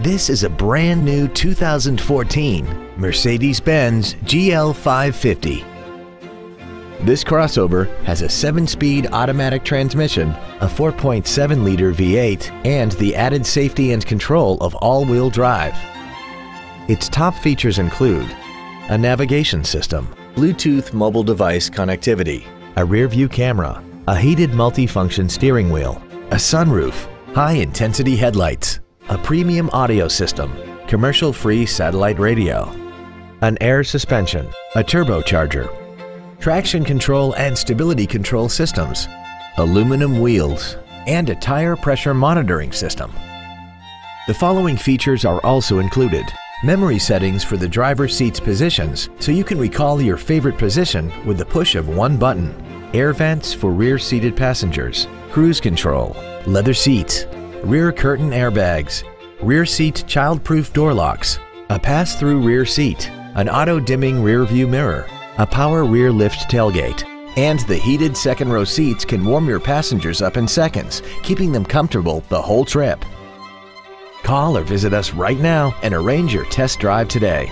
This is a brand new 2014 Mercedes-Benz GL550. This crossover has a 7-speed automatic transmission, a 4.7-liter V8, and the added safety and control of all-wheel drive. Its top features include a navigation system, Bluetooth mobile device connectivity, a rear-view camera, a heated multi-function steering wheel, a sunroof, high-intensity headlights, a premium audio system, commercial-free satellite radio, an air suspension, a turbocharger, traction control and stability control systems, aluminum wheels, and a tire pressure monitoring system. The following features are also included. Memory settings for the driver's seat's positions so you can recall your favorite position with the push of one button. Air vents for rear-seated passengers, cruise control, leather seats, rear curtain airbags, rear seat child-proof door locks, a pass-through rear seat, an auto-dimming rear view mirror, a power rear lift tailgate, and the heated second row seats can warm your passengers up in seconds, keeping them comfortable the whole trip. Call or visit us right now and arrange your test drive today.